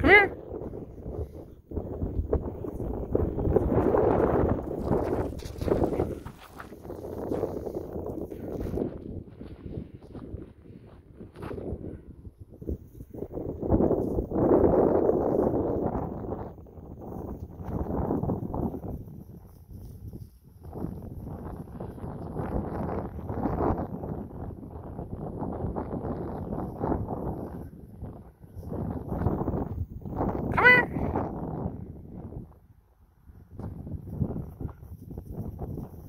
Come here.